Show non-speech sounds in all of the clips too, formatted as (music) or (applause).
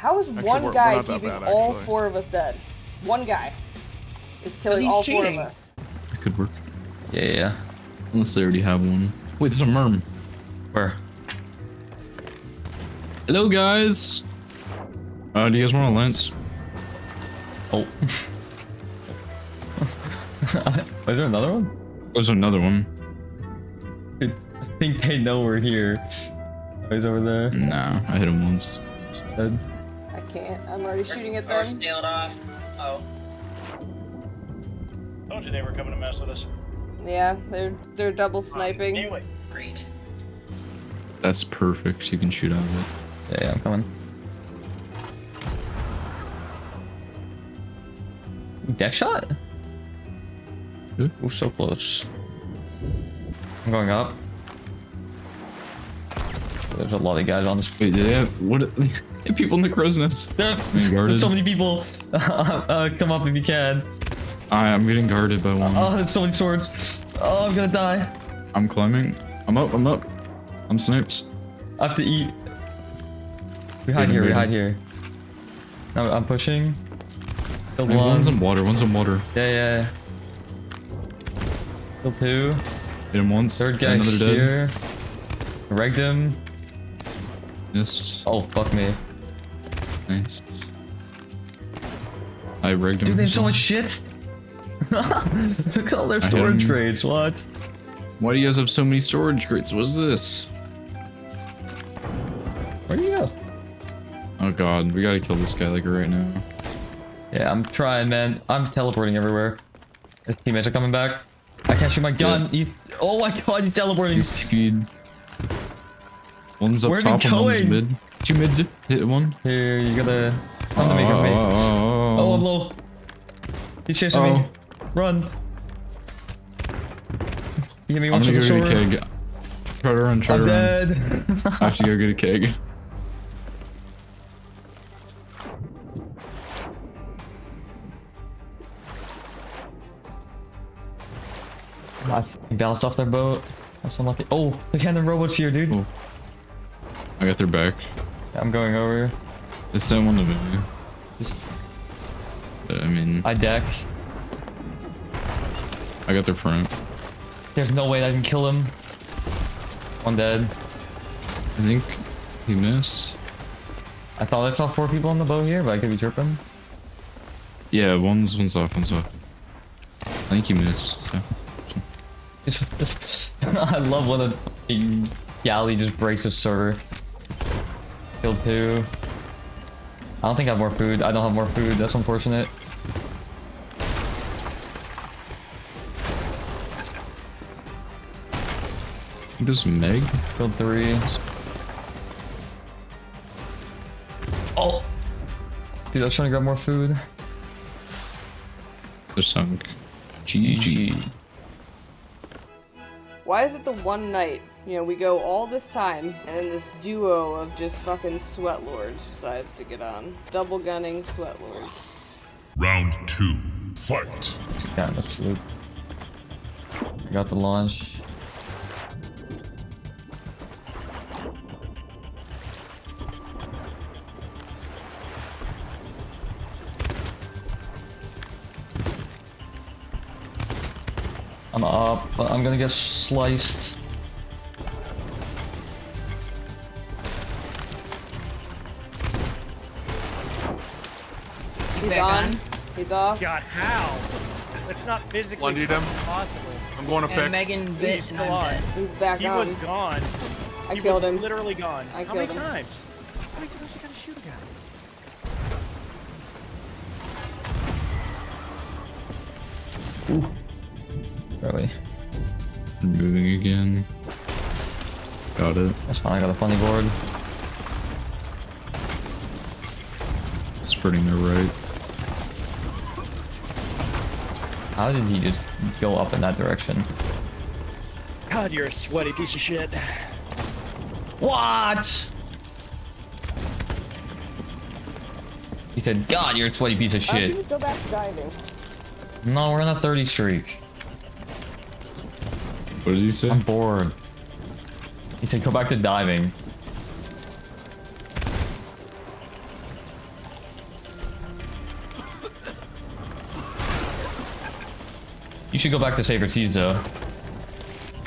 How is Actually, one we're- we're guy keeping bad, all four of us dead? One guy is killing he's all four of cheating. us. It could work. Yeah, yeah, yeah. Unless they already have one. Wait, there's a merm. Where? Hello, guys. Uh, do you guys want a lance? (laughs) Oh. Is there another one? There's another one. I think they know we're here. Oh, he's over there. Nah, I hit him once. Dead. I can't. I'm already shooting at Or them. sailed off. Oh. Told you they were coming to mess with us. Yeah, they're they're double sniping. Knew it. Great. That's perfect. You can shoot out of it. Yeah, yeah, I'm coming. Deck shot? Huh? Oh, so close. I'm going up. There's a lot of guys on this. Wait, did they have what? People in the crow's nest. There's, so many people. (laughs) uh, come up if you can. I, I'm getting guarded by one. Oh, there's so many swords. Oh, I'm gonna die. I'm climbing. I'm up. I'm up. I'm snipes. I have to eat. We hide here. We hide here. No, I'm pushing. The one. one's in water. One's in water. Yeah, yeah. Kill two. Hit him once. Third guy another dead. here. Regged him. Missed. Oh, fuck me. Nice. I rigged him. Dude, they have so much shit. (laughs) Look at all their storage crates. What? Why do you guys have so many storage crates? What's this? Where do you go? Oh god, we gotta kill this guy like right now. Yeah, I'm trying, man. I'm teleporting everywhere. His teammates are coming back. I can't shoot my gun. You- oh my god, he's teleporting. He's. One's up Where top and one's mid. Two mid. Hit one. Here, you gotta come to oh, me, come to me. oh, Oh, oh, oh, oh. I'm low. He's chasing me. Run. He hit me I'm gonna go get a sword. keg. Try to run, try I'm to run. dead. (laughs) I have to go get a keg. I bounced off their boat. That's unlucky. Oh, the cannon robot's here, dude. Oh. I got their back. I'm going over. They sent one to me. Just But, I mean, I deck. I got their front. There's no way I can kill him. One dead. I think he missed. I thought I saw four people on the boat here, but I could be tripping. Yeah, one's one's off, one's off. I think he missed. So. It's, (laughs) it's, I love when a fucking galley just breaks a server. Killed two. I don't think I have more food. I don't have more food. That's unfortunate. This is Meg. Killed three. Oh! Dude, I was trying to grab more food. They're sunk. GG. Why is it the one night? You know, we go all this time, and then this duo of just fucking sweat lords decides to get on. Double gunning sweat lords. Round two. Fight. Kind of sloop. I got the launch. I'm up, but I'm gonna get sliced. He's back on. on. He's off. God, how? That's not physically Blundered him. possible. I'm going to And fix. Megan bit He's and still I'm on. He's back He on. was gone. I he killed was him. literally gone. I How many him. times? How many times you gotta shoot a guy? Really? Moving again. Got it. That's fine, I got a funny board. Spreading their right. How did he just go up in that direction? God, you're a sweaty piece of shit. What? He said, God, you're a sweaty piece of Why don't you shit. just go back diving? No, we're on a 30 streak. What did he say? I'm bored. He said, go back to diving. Should go back to Safer Seas though.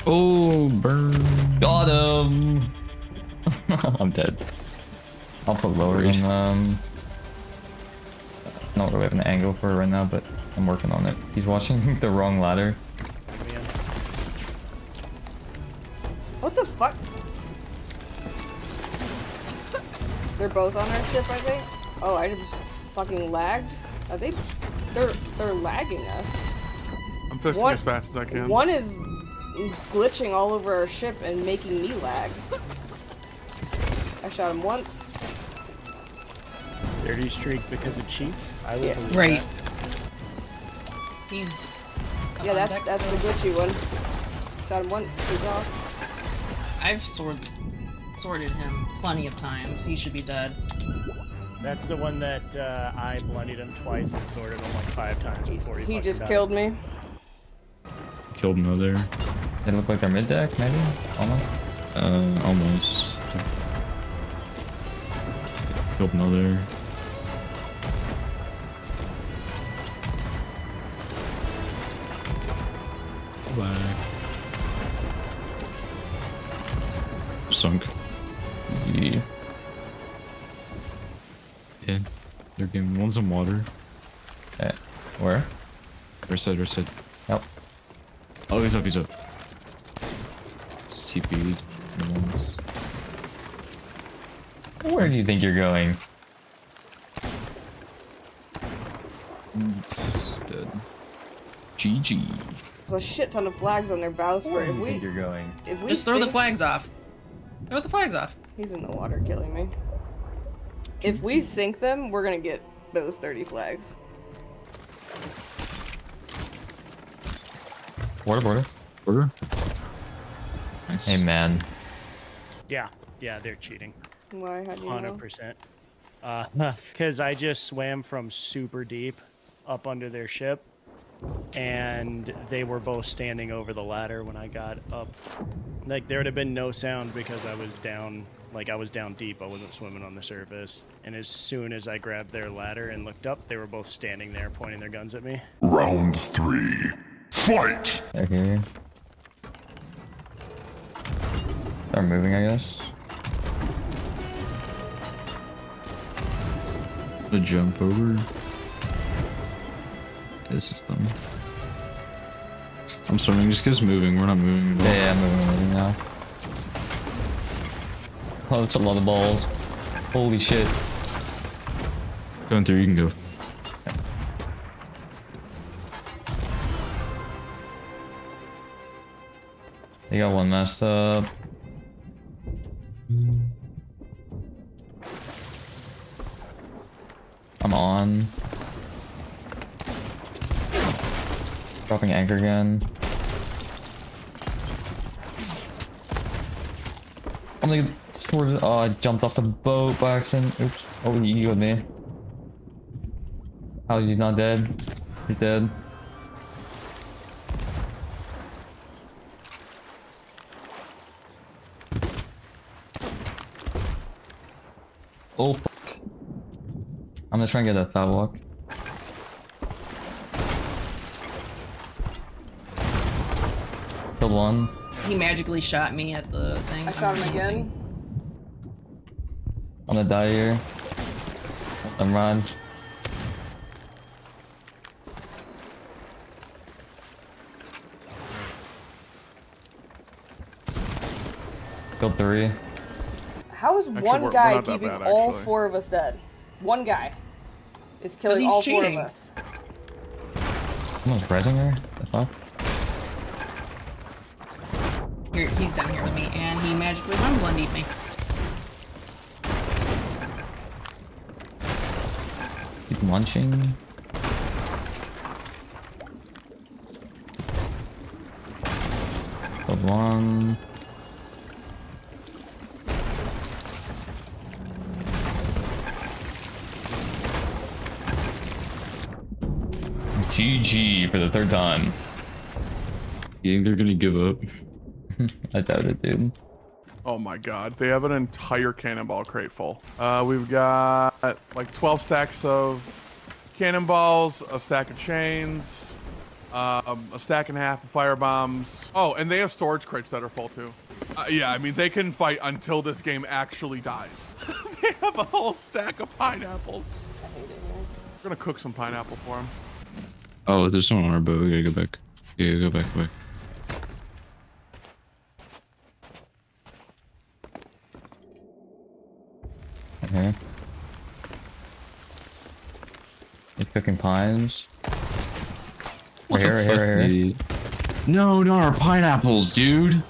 Oh, burn. Got him! (laughs) I'm dead. I'll put lower in, um... Not really have an angle for it right now, but I'm working on it. He's watching (laughs) the wrong ladder. What the fuck? They're both on our ship, I think. Oh, I just fucking lagged. Are they? They're they're lagging us. I'm fisting One- as fast as I can. One is glitching all over our ship and making me lag. I shot him once. Dirty streak because of cheats. I would Yeah. believe Right. that. He's. up Yeah, on that's that's the still. glitchy one. Shot him once. He's off. I've sword, sorted him plenty of times. He should be dead. That's the one that uh, I bloodied him twice and sorted him like five times before he He fucking just died. killed me. Killed another. They look like they're mid deck, maybe? Almost. Uh, almost. Killed another. Black. Sunk. Yeah. Yeah. They're getting one's in water. Eh, Where? Right side, right side. Yep. Oh, he's up, he's up. It's TP'd once. Where do you think you're going? It's dead. GG. There's a shit ton of flags on their bowsprit. Where do If you think you're going? if we Just throw the flags off. Throw the flags off. He's in the water killing me. If we sink them, we're gonna get those 30 flags. Border, border. Order. Nice. Hey, man. Yeah, yeah, they're cheating. Why? How do you Hundred know? percent. Uh, (laughs) because I just swam from super deep up under their ship, and they were both standing over the ladder when I got up. Like there would have been no sound because I was down, like I was down deep. I wasn't swimming on the surface. And as soon as I grabbed their ladder and looked up, they were both standing there pointing their guns at me. Round three. Fight! They're here. They're moving, I guess. A jump over. This is them. I'm swimming, just get us moving. We're not moving at all. Yeah, yeah, I'm moving, moving now. Oh, it's a lot of balls. Holy shit. Going through, you can go. They got one messed up. I'm on. Dropping anchor again. I'm gonna of, oh, I jumped off the boat by accident. Oops. Oh, you and me. How is he not dead? He's dead. Oh, fuck. I'm gonna try and get a fat walk. Killed one. He magically shot me at the thing. I shot him again. I'm gonna die here. I'm run. Killed three. How is Actually, one we're- we're guy keeping bad, all four of us dead? One guy is killing he's all cheating. four of us. Someone's pressing her? The fuck? Here, he's down here with me, and he magically one blended me. Keep munching. Killed one. GG for the third time. You think they're gonna give up? (laughs) I doubt it, dude. Oh my god, they have an entire cannonball crate full. Uh, we've got like 12 stacks of cannonballs, a stack of chains, Um, a stack and a half of fire bombs. Oh, and they have storage crates that are full too. Uh, yeah, I mean they can fight until this game actually dies. (laughs) they have a whole stack of pineapples. I hate it here. We're gonna cook some pineapple for them. Oh, there's someone on our boat. We gotta go back. Yeah, go back, go back. Okay. He's cooking pines. What Right here, the right here, fuck, right here. dude? No, not our pineapples, dude.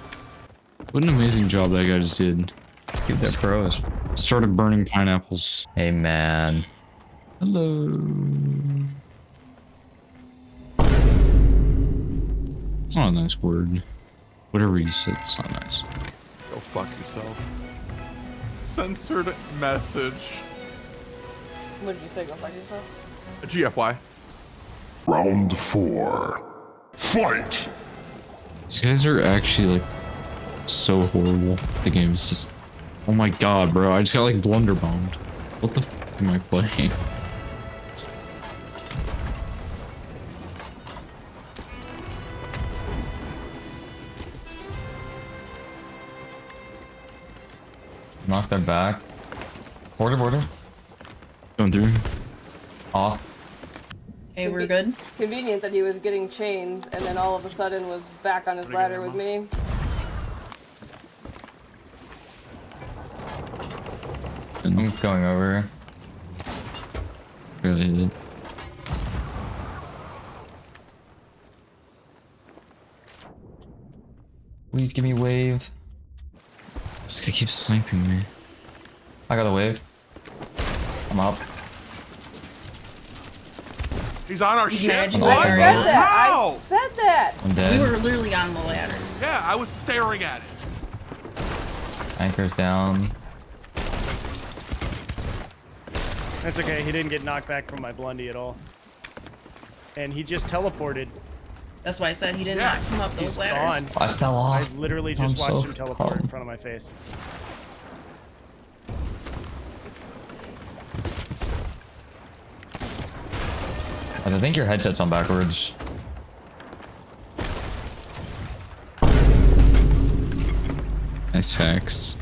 What an amazing job that guy just did. Dude, they're pros. Started burning pineapples. Hey, man. Hello. It's not a nice word. Whatever you said, it's not nice. Go fuck yourself. Censored message. What did you say? Go fuck yourself? A GFY. Round four. Fight! These guys are actually like so horrible. The game is just. Oh my god, bro! I just got like blunderbombed. What the f am I playing? Knock their back. Border, border. Going through. Off. Hey, we're good. Convenient that he was getting chains and then all of a sudden was back on his Pretty ladder with me. I'm going over. Really? Please give me wave. This guy keeps sniping me. I got a wave. I'm up. He's on our He's ship. magic. I said that! How? I said that! I'm We were literally on the ladders. Yeah, I was staring at it. Anchor's down. That's okay. He didn't get knocked back from my blundy at all. And he just teleported. That's why I said he did Yeah, not come up those He's ladders. gone. I fell I off. literally I'm just watched so him teleport in front of my face. I think your headset's on backwards. Nice hacks.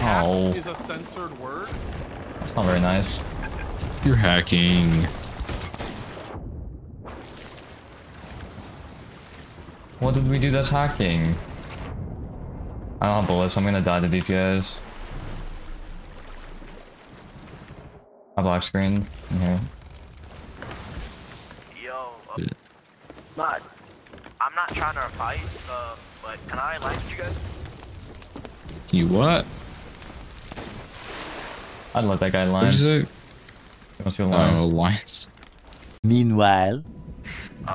Oh, Is a censored word. that's not very nice. You're hacking. What did we do that's hacking? I don't have bullets, I'm gonna die to these guys. A black screen in here. Yo, uh, Yeah. I'm not trying to fight, uh, but can I like you guys? You what? I'd let that guy What line. did you say? Let's Oh, lines. alliance. Meanwhile,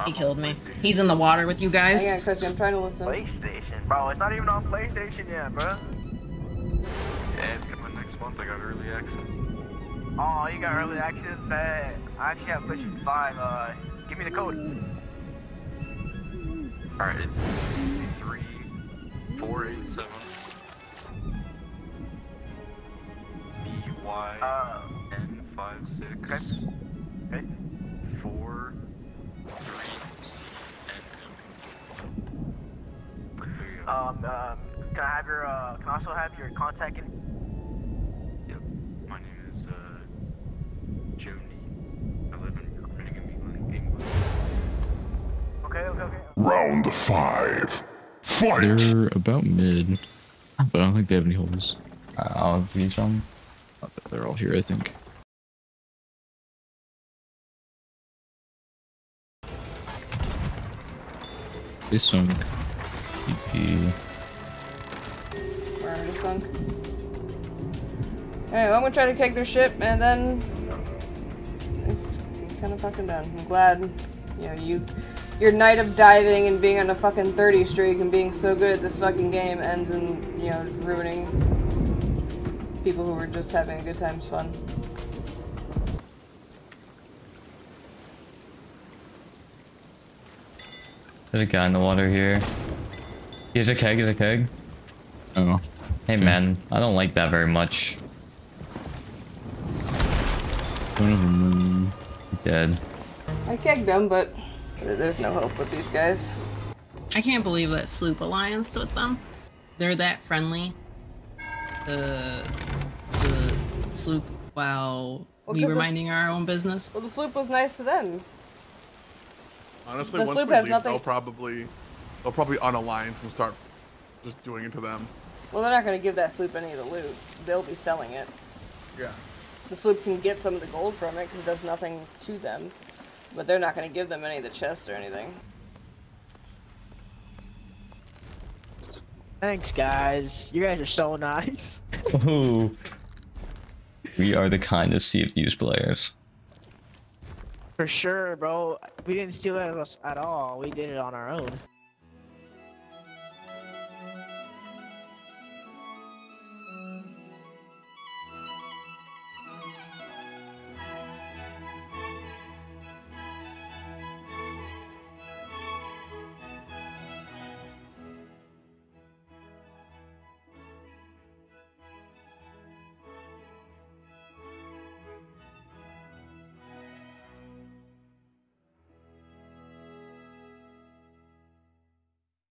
He killed me. He's in the water with you guys. Hang on, Christian, I'm trying to listen. PlayStation, bro. It's not even on PlayStation yet, bro. Yeah, it's coming next month. I got early access. Oh, you got early access, bad. I actually have PlayStation 5. Uh, give me the code. Alright, it's three four eight seven B Y N five six okay. Okay. Um, um, can I have your, uh, can I also have your contact in? Yep. My name is uh Joni. I live in Copenhagen, England. Okay, okay, okay. Round five. Fight! They're about mid, but I don't think they have any holes. I'll reach them. They're all here, I think. They sunk. TP. We're already sunk. Anyway, I'm gonna try to keg their ship, and then it's kind of fucking done. I'm glad, you know, you, your night of diving and being on a fucking 30 streak and being so good at this fucking game ends in, you know, ruining people who were just having a good time's fun. There's a guy in the water here. Here's a keg, here's a keg. Oh. Hey man, I don't like that very much. One of them. Dead. I kegged them, but There's no hope with these guys. I can't believe that Sloop alliance with them. They're that friendly. The the Sloop while Well, we 'cause were minding our own business. Well, the sloop was nice to them. Honestly, The once sloop we has leave, nothing- they'll probably they'll probably unalliance and start just doing it to them. Well, they're not going to give that sloop any of the loot. They'll be selling it. Yeah. The sloop can get some of the gold from it because it does nothing to them. But they're not going to give them any of the chests or anything. Thanks, guys. You guys are so nice. Ooh. (laughs) We are the kind of Sea of Thieves players. For sure, bro. We didn't steal it at all. We did it on our own.